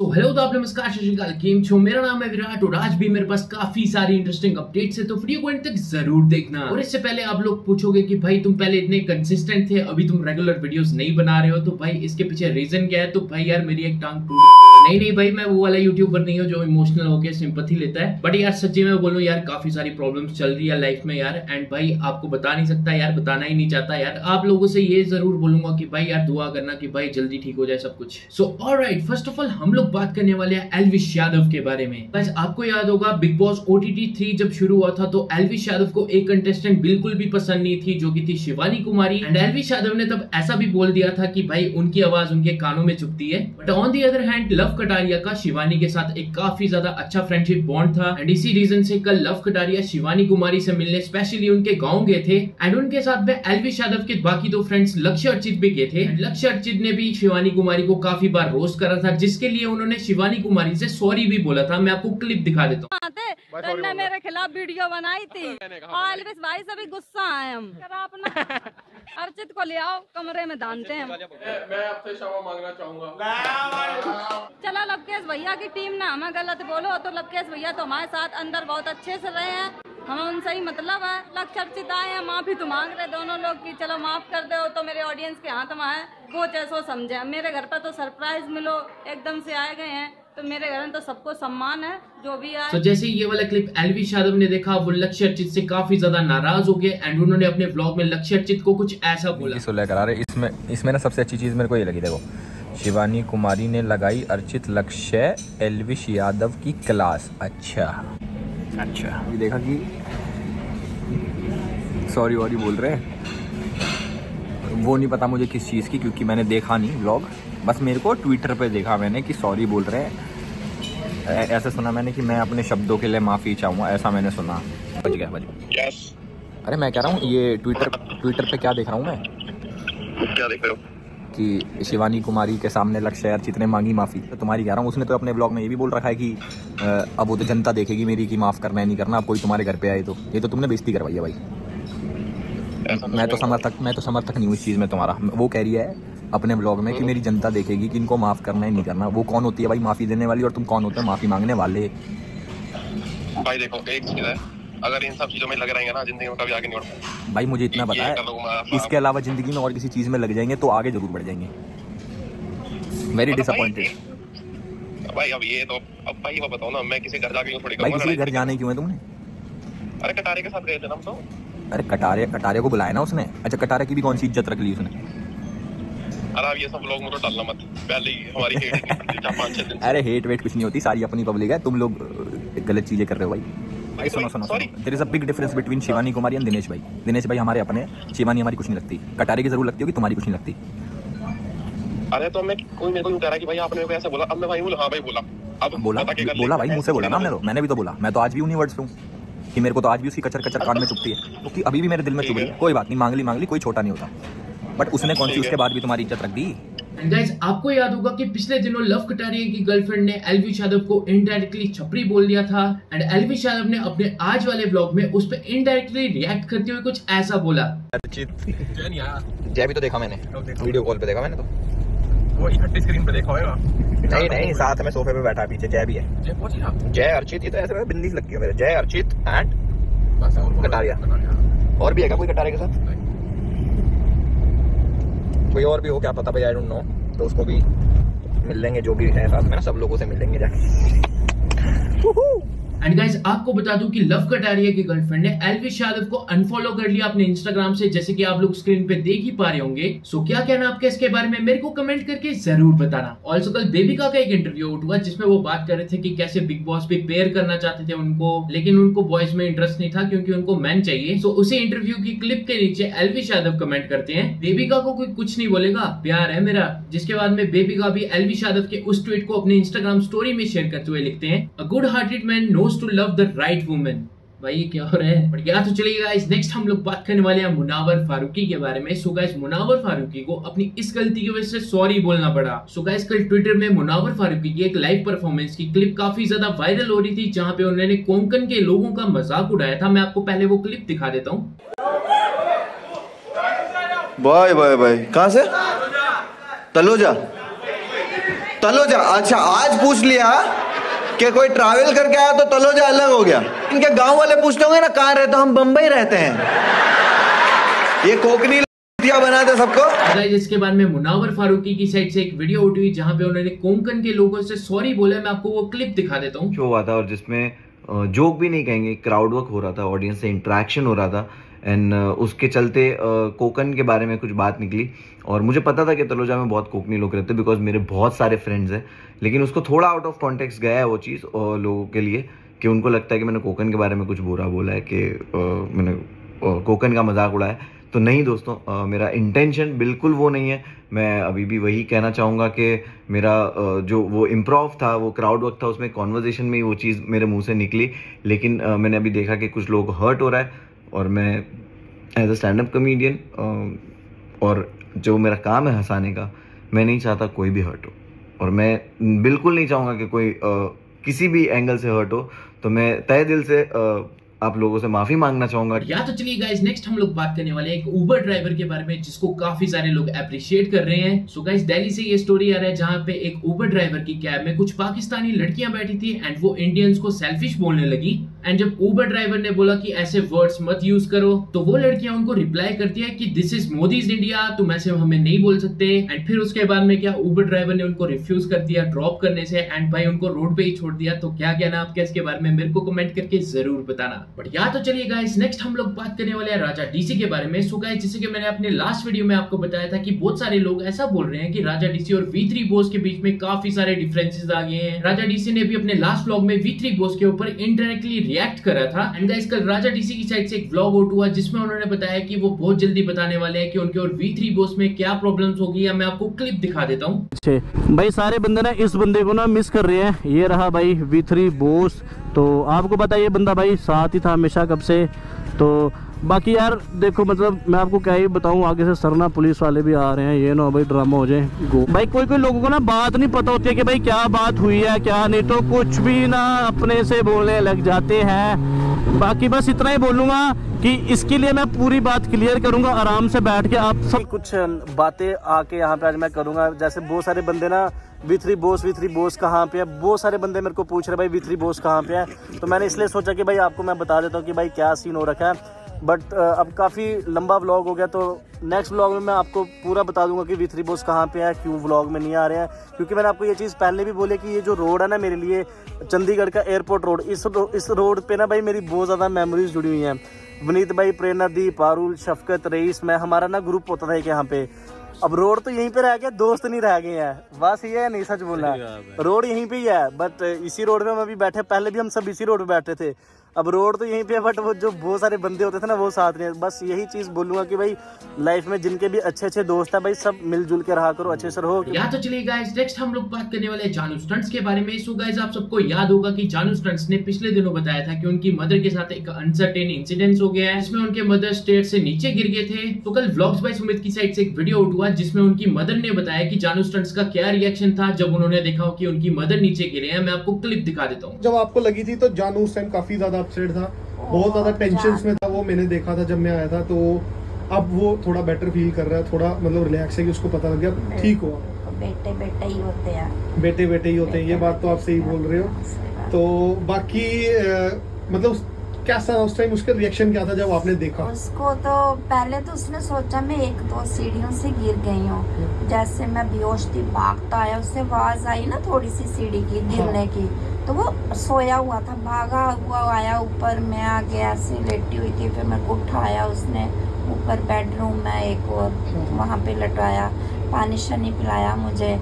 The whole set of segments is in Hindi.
तो हेलो तो आप नमस्कार शशिकाल गेम छो, मेरा नाम है विराट और आज भी मेरे पास काफ़ी सारी इंटरेस्टिंग अपडेट्स है तो वीडियो को तक ज़रूर देखना। और इससे पहले आप लोग पूछोगे कि भाई, तुम पहले इतने कंसिस्टेंट थे, अभी तुम रेगुलर वीडियोस नहीं बना रहे हो तो भाई, इसके पीछे रीजन क्या है? तो भाई यार, मेरी एक टांग टूट नहीं नहीं भाई, मैं वो वाला यूट्यूबर नहीं हूँ जो इमोशनल होकर सिंपथी लेता है। बट यार, सच्ची में बोलूँ यार, काफ़ी सारी प्रॉब्लम्स चल रही है लाइफ में यार एंड भाई, आपको बता नहीं सकता यार, बताना ही नहीं चाहता यार। आप लोगों से ये ज़रूर बोलूँगा कि भाई यार, दुआ करना कि भाई, जल्दी ठीक हो जाए सब कुछ। So all right first of all हम लोग बात करने वाले हैं एलविश यादव के बारे में। बस आपको याद होगा बिग बॉस ओटीटी थ्री जब शुरू हुआ था तो एलविश यादव को एक कंटेस्टेंट बिल्कुल भी पसंद नहीं थी, जो की थी शिवानी कुमारी। एंड एलविश यादव ने तब ऐसा भी बोल दिया था कि भाई, उनकी आवाज़ उनके कानों में चुपती है। But on the other hand Love Kataria का शिवानी के साथ एक काफ़ी ज़्यादा अच्छा फ्रेंडशिप बॉन्ड था। एंड इसी रीजन से कल लव कटारिया शिवानी कुमारी से मिलने स्पेशली उनके गाँव गए थे। एंड उनके साथ में एलविश यादव के बाकी दो फ्रेंड्स लक्ष्य अर्चित भी गए थे। लक्ष्य अर्चित ने भी शिवानी कुमारी को काफ़ी बार रोस्ट करा था, जिसके लिए उन्होंने शिवानी कुमारी से सॉरी भी बोला था। मैं आपको क्लिप दिखा देता हूँ। तो ने मेरे खिलाफ वीडियो बनाई थी। और एलविस भाई से भी गुस्सा आए हम। अपना अर्चित को ले आओ कमरे में दानते हैं मैं आपसे क्षमा मांगना चाहूँगा। चला लवकेश भैया की टीम ने हमें गलत बोलो तो लवकेश भैया तो हमारे साथ अंदर बहुत अच्छे से रहे हैं। हमें उनसे ही मतलब है। लक्ष्य अर्चित आए हैं माफ़ी तो मांग रहे दोनों लोग की चलो माफ़ कर दो तो मेरे ऑडियंस के हाथ में है। वो जैसो समझे। मेरे घर पर तो सरप्राइज़ मिलो एकदम से आए गए हैं। तो मेरे घर में तो सबको सम्मान है जो भी आए। तो जैसे ये वाला क्लिप एलविश यादव ने देखा वो लक्ष्य अर्चित से काफ़ी ज़्यादा नाराज़ हो गए एंड उन्होंने अपने ब्लॉग में लक्ष्य अर्चित को कुछ ऐसा बोला। सुलह करा रहे। इसमें इसमें ना सबसे अच्छी चीज़ मेरे को ये लगी देखो। शिवानी कुमारी ने लगाई अर्चित लक्ष्य एलविश यादव की क्लास अच्छा। अच्छा। ये देखा कि सॉरी वॉरी बोल रहे हैं। वो नहीं पता मुझे किस चीज़ की क्योंकि मैंने देखा नहीं व्लॉग बस मेरे को ट्विटर पे देखा मैंने कि सॉरी बोल रहे हैं। ऐसे सुना मैंने कि मैं अपने शब्दों के लिए माफ़ी चाहूँगा ऐसा मैंने सुना। बच गया बच गया। यस अरे मैं कह रहा हूँ ये ट्विटर ट्विटर पे क्या देख रहा हूँ मैं? क्या देख रहे हो? कि शिवानी कुमारी के सामने लक्ष्य अर्चित ने मांगी माफ़ी। तो तुम्हारी कह रहा हूँ, उसने तो अपने ब्लॉग में ये भी बोल रखा है कि अब वो तो जनता देखेगी मेरी कि माफ़ करना है, नहीं करना, अब कोई तुम्हारे घर पे आए तो। ये तो तुमने बेइज्जती करवाई है भाई। मैं तो समर्थक, मैं तो समर्थक नहीं हूँ इस चीज़ में तुम्हारा। वो कह रही है अपने ब्लॉग में कि मेरी जनता देखेगी कि इनको माफ़ करना है, नहीं करना। वो कौन होती है भाई? माफ़ी देने वाली और तुम कौन होते हो? माफ़ी मांगने वाले। भाई देखो, एक चीज़ है। अगर इन सब चीज़ों में लग रहेंगे ना ज़िंदगी में कभी आगे नहीं बढ़ पाएँगे। भाई मुझे इतना पता है। इसके अलावा ज़िंदगी में और किसी चीज़ में लग जाएँगे तो आगे ज़रूर बढ़ जाएँगे। वेरी मतलब भाई- डिसअपॉइंटेड भाई अब ये तो अब भाई वो बताओ ना मैं किसी घर जाके थोड़ी भाई किसी घर जाने क्यों है तुमने? अरे कटारे के साथ गए थे ना हम तो। अरे कटारे कटारे को बुलाया ना उसने? अच्छा कटारे की भी कौन सी इज़्ज़त रख ली उसने? अरे अब ये सब लोग मुझे डालना मत। पहले ही हमारी हेट पाँच छह दिन अरे हेट वेट कुछ नहीं होती सारी अपनी पब्लिक है। तुम लोग गलत चीज़ें कर रहे हो भाई। भाई सुनो सुनो there is a big difference between Shivani Kumari and Dinesh भाई दिनेश भाई हमारे अपने शिवानी हमारी कुछ नहीं लगती। कटारे की ज़रूर लगती होगी तुम्हारी कुछ नहीं लगती। अरे तो मैं कोई मेरे को यूँ कह रहा कि भाई आपने मेरे को ऐसे बोला। अब मैं भाई बोला हाँ भाई बोला। अब बोला? बोला भाई मुँह से बोला। ना हमने तो मैंने भी तो बोला। मैं तो आज भी उन्हीं वर्ड्स पे हूँ कि मेरे को तो आज भी उसकी कचर कचर कान में चुपती है। क्योंकि अभी भी मेरे दिल में चुभ रही है। कोई बात नहीं मांग ली मांग ली कोई छोटा नहीं होता। बट उसने कौन सी उसके बाद भी तुम्हारी इज़्ज़त रख दी? एंड गाइस आपको याद होगा कि पिछले दिनों लव कटारिया की गर्लफ्रेंड ने एलविश यादव को इनडायरेक्टली छपरी बोल दिया था। एंड एलविश यादव ने अपने आज वाले व्लॉग में उस पर इनडायरेक्टली रिएक्ट करते हुए कुछ ऐसा बोला। जय भी तो देखा मैंने। वीडियो कॉल पे देखा मैंने तो। वो इकट्ठी स्क्रीन पे देखा होगा। नहीं नहीं साथ में सोफे पे बैठा पीछे जय भी है। जय जय अर्चित ये तो ऐसे बिंदी लगती है मेरे। जय अर्चित एंड और कटारिया और भी है क्या कोई कटारे के साथ? कोई और भी हो, क्या पता भाई आई डोंट नो तो उसको भी मिल लेंगे, जो भी है साथ में ना, सब लोगों से मिल लेंगे जाके। एंड गाइस आपको बता दूँ कि लव कटारिया की गर्लफ्रेंड ने एलविश यादव को अनफॉलो कर लिया अपने इंस्टाग्राम से, जैसे कि आप लोग स्क्रीन पे देख ही पा रहे होंगे। सो क्या कहना आपके इसके बारे में? मेरे को कमेंट करके ज़रूर बताना। ऑल्सो कल बेबिका का एक इंटरव्यू आउट हुआ, जिसमें वो बात कर रहे थे कि कैसे बिग बॉस पे पेयर करना चाहते थे उनको, लेकिन उनको बॉयज़ में इंटरेस्ट नहीं था, क्योंकि उनको मैन चाहिए। सो उसी इंटरव्यू की क्लिप के नीचे एलविश यादव कमेंट करते हैं। बेबिका को कोई कुछ नहीं बोलेगा, प्यार है मेरा। जिसके बाद में बेबिका भी एलविश यादव के उस ट्वीट को अपने इंस्टाग्राम स्टोरी में शेयर करते हुए लिखते हैं। A good hearted man knows to love the right women भाई, ये क्या हो रहा है? बट क्या तो चलिए गाइस नेक्स्ट हम लोग बात करने वाले हैं मुनावर फारूकी के बारे में। सो गाइस मुनावर फारूकी को अपनी इस गलती की वजह से सॉरी बोलना पड़ा। सो गाइस कल ट्विटर में मुनावर फारूकी की एक लाइव परफॉर्मेंस की क्लिप काफ़ी ज़्यादा वायरल हो रही थी, जहाँ पे उन्होंने कोंकण के लोगों का मज़ाक उड़ाया था। मैं आपको पहले वो क्लिप दिखा देता हूँ। बाय बाय बाय कहाँ से? तलोजा। तलोजा। अच्छा आज पूछ लिया। कि कोई ट्रैवल करके आया तो तलोजा अलग हो गया। इनके गाँव वाले पूछते होंगे ना कहाँ रहते हो? हम बम्बई रहते हैं। ये कोकनी बनाते सबको। गाइस इसके बाद में मुनावर फारूकी की साइड से एक वीडियो उठी हुई जहाँ पे उन्होंने कोंकण के लोगों से सॉरी बोला। मैं आपको वो क्लिप दिखा देता हूँ। शो हुआ था और जिसमें जोक भी नहीं कहेंगे क्राउड वर्क हो रहा था ऑडियंस से इंटरेक्शन हो रहा था। एंड उसके चलते अ, कोकन के बारे में कुछ बात निकली। और मुझे पता था कि तलोजा में बहुत कोकनी लोग रहते बिकॉज़ मेरे बहुत सारे फ्रेंड्स हैं। लेकिन उसको थोड़ा आउट ऑफ़ कॉन्टेक्स्ट गया है वो चीज़ और लोगों के लिए कि उनको लगता है कि मैंने कोकन के बारे में कुछ बुरा बोला है कि अ, मैंने कोकन का मज़ाक उड़ाया तो नहीं दोस्तों अ, मेरा इंटेंशन बिल्कुल वो नहीं है। मैं अभी भी वही कहना चाहूँगा कि मेरा अ, जो वो इम्प्रोव था वो क्राउड वर्क था उसमें कॉन्वर्जेशन में ही वो चीज़ मेरे मुँह से निकली। लेकिन अ, मैंने अभी देखा कि कुछ लोग हर्ट हो रहा है। और मैं as a stand up comedian और जो मेरा काम है हंसाने का मैं नहीं चाहता कोई भी हर्ट हो। और मैं बिल्कुल नहीं चाहूँगा कि कोई अ, किसी भी एंगल से हर्ट हो। तो मैं तय दिल से अ, आप लोगों से माफ़ी मांगना चाहूँगा। या तो चलिए गाइस नेक्स्ट हम लोग बात करने वाले हैं एक उबर ड्राइवर के बारे में जिसको काफ़ी सारे लोग अप्रिशिएट कर रहे हैं। सो गाइस दिल्ली से ये स्टोरी आ रहा है जहाँ पे एक उबर ड्राइवर की कैब में कुछ पाकिस्तानी लड़कियाँ बैठी थी एंड वो इंडियंस को सेल्फिश बोलने लगी। एंड जब उबर ड्राइवर ने बोला कि ऐसे वर्ड्स मत यूज़ करो तो वो लड़कियाँ उनको रिप्लाई करती है कि दिस इज़ मोदी इंडिया तुम ऐसे हमें नहीं बोल सकते। एंड फिर उसके बाद में क्या उबर ड्राइवर ने उनको रिफ्यूज कर दिया ड्रॉप करने से? एंड भाई उनको रोड पे ही छोड़ दिया तो क्या कहना आपके इसके बारे में मेरे को कमेंट करके ज़रूर बताना। बट या तो चलिए गाइस नेक्स्ट हम लोग बात करने वाले हैं राजा डीसी के बारे में। सो गाइस जैसे कि मैंने अपने लास्ट वीडियो में आपको बताया था कि बहुत सारे लोग ऐसा बोल रहे हैं कि राजा डीसी और वी थ्री बोस के बीच में काफ़ी सारे डिफरेंसेस आ गए हैं। राजा डीसी ने भी अपने लास्ट व्लॉग में वी थ्री बोस के ऊपर इनडायरेक्टली रिएक्ट कर रहा था. एंड गाइस कल राजा डीसी की साइड से एक व्लॉग आउट हुआ जिसमें उन्होंने बताया कि वो बहुत जल्दी बताने वाले हैं कि उनके और वी थ्री बोस में क्या प्रॉब्लम होगी. या मैं आपको क्लिप दिखा देता हूँ. भाई, सारे बंदे ना इस बंदे को ना मिस कर रहे हैं. ये रहा भाई वी बोस तो आपको पता ये बंदा भाई साथ ही था हमेशा कब से? तो बाकी यार देखो मतलब मैं आपको क्या ही बताऊँ आगे से सरना पुलिस वाले भी आ रहे हैं ये ना भाई ड्रामा हो जाए। गो। भाई कोई कोई लोगों को ना बात नहीं पता होती है कि भाई क्या बात हुई है क्या नहीं तो कुछ भी ना अपने से बोलने लग जाते हैं। बाकी बस इतना ही बोलूँगा कि इसके लिए मैं पूरी बात क्लियर करूँगा आराम से बैठ के आप सब कुछ बातें आके यहाँ पे आज मैं करूँगा। जैसे बहुत सारे बंदे ना V three boss V three boss कहाँ पे है? बहुत सारे बंदे मेरे को पूछ रहे भाई वी थ्री बोस कहाँ पे है? तो मैंने इसलिए सोचा कि भाई आपको मैं बता देता हूँ कि भाई क्या सीन हो रखा है। बट अब काफ़ी लंबा व्लॉग हो गया तो नेक्स्ट व्लॉग में मैं आपको पूरा बता दूँगा कि वी थ्री बोस कहाँ पे है क्यों व्लॉग में नहीं आ रहे हैं। क्योंकि मैंने आपको ये चीज़ पहले भी बोली कि ये जो रोड है ना मेरे लिए चंडीगढ़ का एयरपोर्ट रोड इस रो, इस रोड पे ना भाई मेरी बहुत ज़्यादा मेमोरीज जुड़ी हुई हैं। वनीत भाई प्रेरणा दी पारुल शफकत रईस मैं हमारा ना ग्रुप होता था एक यहाँ पे। अब रोड तो यहीं पे रह गया दोस्त नहीं रह गए हैं। बस ये है नहीं सच बोलना। रोड यहीं पे ही है बट इसी रोड पे हम अभी बैठे पहले भी हम सब इसी रोड पे बैठे थे। अब रोड तो यहीं पे है बट वो जो बहुत सारे बंदे होते थे ना वो साथ में बस यही चीज़ बोलूँगा कि भाई लाइफ में जिनके भी अच्छे अच्छे दोस्त है भाई सब मिलजुल के रहा करो अच्छे से रहो। या तो चलिए गाइस नेक्स्ट हम लोग बात करने वाले जानू स्टंट्स के बारे में। सो गाइस आप सबको याद होगा कि जानू स्टंट्स ने पिछले दिनों बताया था कि उनकी मदर के साथ एक अनसर्टेन इंसिडेंट हो गया है जिसमें उनके मदर स्टेट से नीचे गिर गए थे। तो कल व्लॉग्स बाय सुमित की साइड से एक वीडियो आउट हुआ जिसमें उनकी मदर ने बताया कि जानू स्टंट्स का क्या रिएक्शन था जब उन्होंने देखा कि उनकी मदर नीचे गिरे हैं। मैं आपको क्लिप दिखा देता हूँ। जब आपको लगी थी तो जानू उस टाइम काफ़ी ज़्यादा अपसेट था। बहुत ज़्यादा टेंशन में था वो मैंने देखा था जब मैं आया था तो अब वो थोड़ा बेटर फील कर रहा है थोड़ा मतलब रिलैक्स है कि उसको पता लग गया ठीक हुआ। बेटे बेटे ही होते हैं। बेटे बेटे ही होते हैं ये बात तो आप सही बोल रहे हो। तो बाकी मतलब कैसा था उस टाइम उसका रिएक्शन क्या था जब आपने देखा? उसको तो पहले तो उसने सोचा मैं एक दो सीढ़ियों से गिर गई हूँ। जैसे मैं बेहोश थी भागता आया उससे आवाज़ आई ना थोड़ी सी सीढ़ी की गिरने की। तो वो सोया हुआ था भागा हुआ आया ऊपर मैं आ गया ऐसे लेटी हुई थी फिर मेरे को उठाया उसने ऊपर बेडरूम में एक और वहाँ पे लटवाया पानी शनी पिलाया मुझे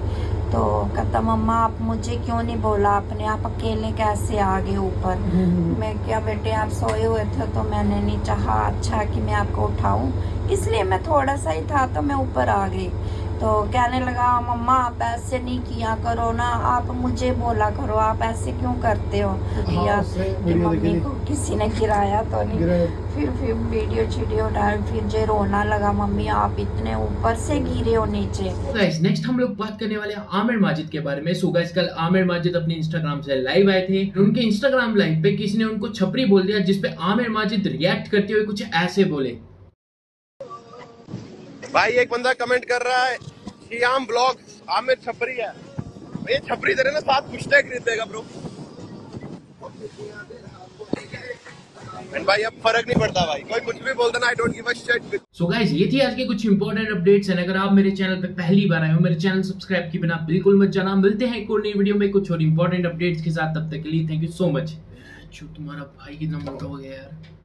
तो कहता मम्मा आप मुझे क्यों नहीं बोला? आपने आप अकेले कैसे आ गए ऊपर? मैं क्या बेटे आप सोए हुए थे तो मैंने नहीं चाहा अच्छा कि मैं आपको उठाऊं इसलिए मैं थोड़ा सा ही था तो मैं ऊपर आ गई। तो कहने लगा मम्मा आप ऐसे नहीं किया करो ना आप मुझे बोला करो आप ऐसे क्यों करते हो? हाँ, या मम्मी को किसी ने गिराया तो नहीं। फिर फिर वीडियो वीडियो डाल फिर जे रोना लगा मम्मी आप इतने ऊपर से गिरे हो नीचे। गाइस नेक्स्ट हम लोग बात करने वाले हैं आमिर माजिद के बारे में। सो गाइस कल आमिर माजिद अपने इंस्टाग्राम से लाइव आए थे। उनके इंस्टाग्राम लाइव पे किसी ने उनको छपरी बोल दिया जिसपे आमिर माजिद रिएक्ट करते हुए कुछ ऐसे बोले। भाई, एक बंदा कमेंट कर रहा है श्याम ब्लॉग आमिर छपरी है। ये छपरी तेरे ना साथ पूछते खरीद देगा ब्रो भाई, अब फ़र्क नहीं पड़ता भाई। कोई कुछ भी बोल देना I don't give a shit के पहली हो बिना मिलते हैं कुछ और के साथ। के यार।